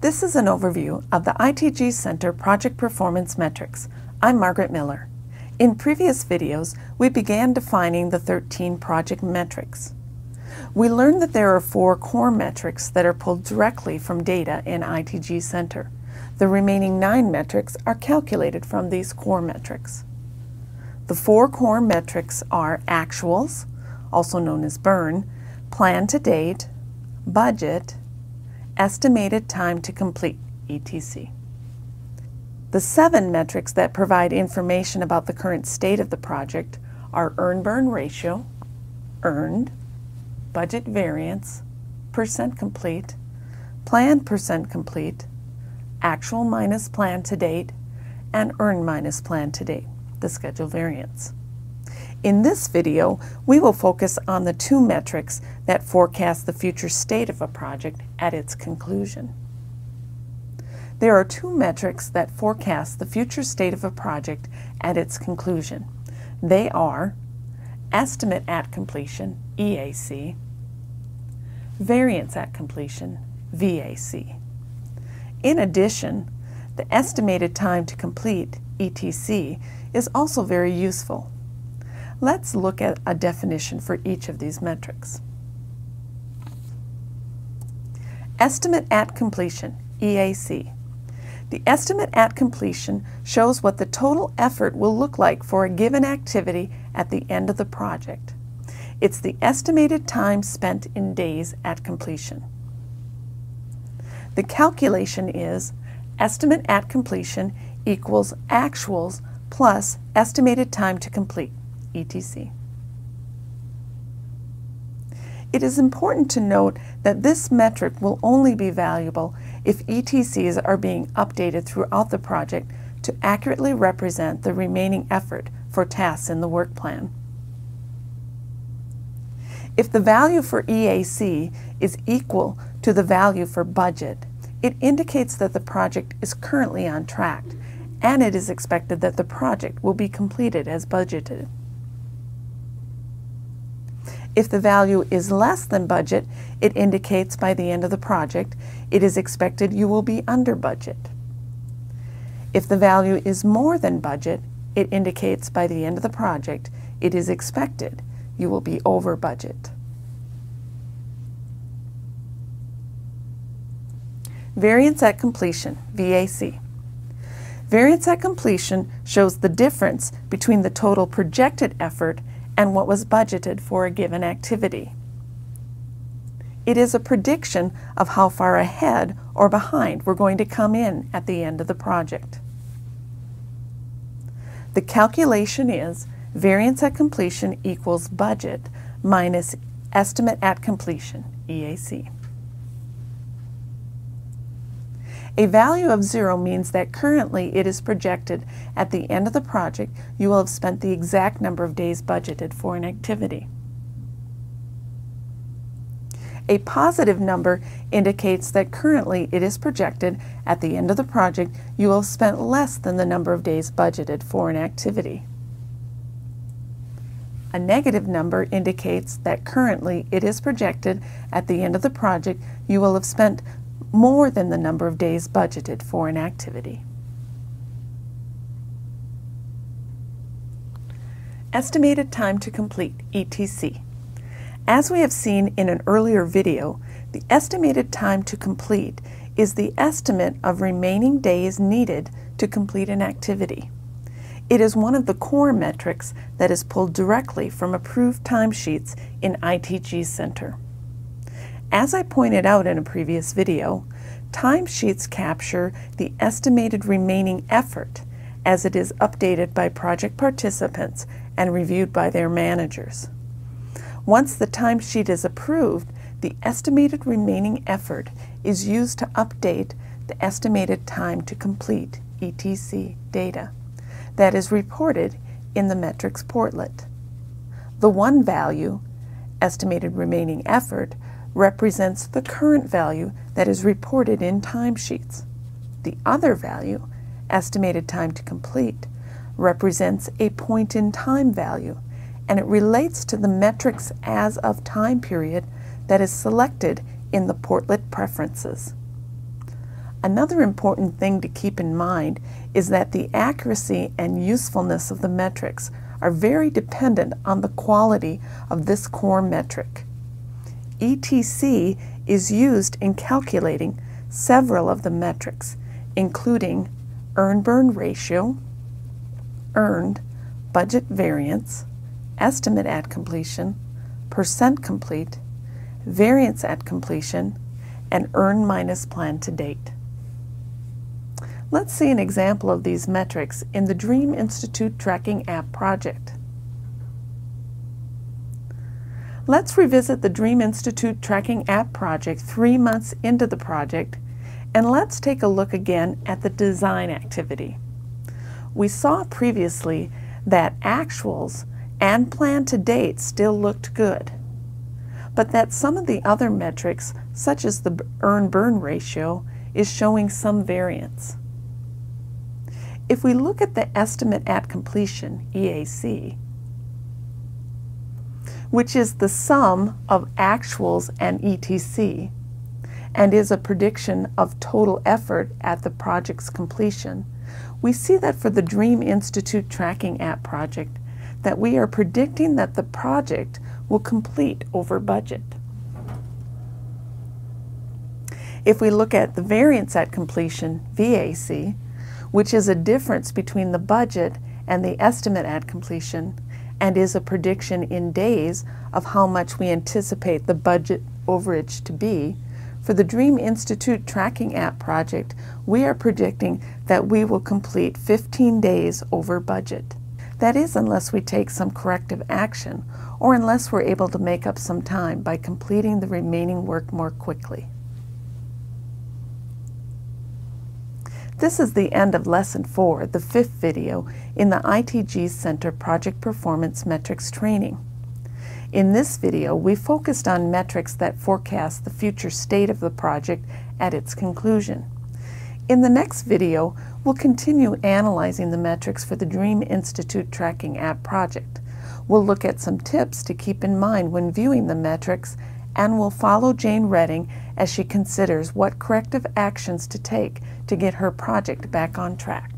This is an overview of the ITG Center Project Performance Metrics. I'm Margaret Miller. In previous videos, we began defining the 13 project metrics. We learned that there are four core metrics that are pulled directly from data in ITG Center. The remaining nine metrics are calculated from these core metrics. The four core metrics are actuals, also known as burn, plan to date, budget, estimated time to complete, ETC. The seven metrics that provide information about the current state of the project are earn-burn ratio, earned, budget variance, percent complete, plan percent complete, actual minus plan to date, and earn minus plan to date, the schedule variance. In this video, we will focus on the two metrics that forecast the future state of a project at its conclusion. There are two metrics that forecast the future state of a project at its conclusion. They are estimate at completion, EAC, variance at completion, VAC. In addition, the estimated time to complete, ETC, is also very useful. Let's look at a definition for each of these metrics. Estimate at completion, EAC. The estimate at completion shows what the total effort will look like for a given activity at the end of the project. It's the estimated time spent in days at completion. The calculation is estimate at completion equals actuals plus estimated time to complete, ETC. It is important to note that this metric will only be valuable if ETCs are being updated throughout the project to accurately represent the remaining effort for tasks in the work plan. If the value for EAC is equal to the value for budget, it indicates that the project is currently on track and it is expected that the project will be completed as budgeted. If the value is less than budget, it indicates by the end of the project it is expected you will be under budget. If the value is more than budget, it indicates by the end of the project it is expected you will be over budget. Variance at completion, VAC. Variance at completion shows the difference between the total projected effort and what was budgeted for a given activity. It is a prediction of how far ahead or behind we're going to come in at the end of the project. The calculation is variance at completion equals budget minus estimate at completion, EAC. A value of zero means that currently it is projected at the end of the project you will have spent the exact number of days budgeted for an activity. A positive number indicates that currently it is projected at the end of the project you will have spent less than the number of days budgeted for an activity. A negative number indicates that currently it is projected at the end of the project you will have spent more than the number of days budgeted for an activity. Estimated time to complete, ETC. As we have seen in an earlier video, the estimated time to complete is the estimate of remaining days needed to complete an activity. It is one of the core metrics that is pulled directly from approved timesheets in ITG Center. As I pointed out in a previous video, timesheets capture the estimated remaining effort as it is updated by project participants and reviewed by their managers. Once the timesheet is approved, the estimated remaining effort is used to update the estimated time to complete ETC data that is reported in the metrics portlet. The one value, estimated remaining effort, represents the current value that is reported in timesheets. The other value, estimated time to complete, represents a point in time value and it relates to the metrics as of time period that is selected in the portlet preferences. Another important thing to keep in mind is that the accuracy and usefulness of the metrics are very dependent on the quality of this core metric. ETC is used in calculating several of the metrics, including earn-burn ratio, earned, budget variance, estimate at completion, percent complete, variance at completion, and earn minus plan to date. Let's see an example of these metrics in the DREAM Institute Tracking App project. Let's revisit the DREAM Institute Tracking App project three months into the project and let's take a look again at the design activity. We saw previously that actuals and plan to date still looked good, but that some of the other metrics, such as the earn burn ratio, is showing some variance. If we look at the estimate at completion, EAC, which is the sum of actuals and ETC, and is a prediction of total effort at the project's completion, we see that for the DREAM Institute Tracking App project, that we are predicting that the project will complete over budget. If we look at the variance at completion, VAC, which is a difference between the budget and the estimate at completion and is a prediction in days of how much we anticipate the budget overage to be. For the DREAM Institute Tracking App project, we are predicting that we will complete 15 days over budget. That is, unless we take some corrective action or unless we're able to make up some time by completing the remaining work more quickly. This is the end of Lesson 4, the fifth video in the ITG Center Project Performance Metrics training. In this video, we focused on metrics that forecast the future state of the project at its conclusion. In the next video, we'll continue analyzing the metrics for the DREAM Institute Tracking App project. We'll look at some tips to keep in mind when viewing the metrics and we'll follow Jane Redding as she considers what corrective actions to take to get her project back on track.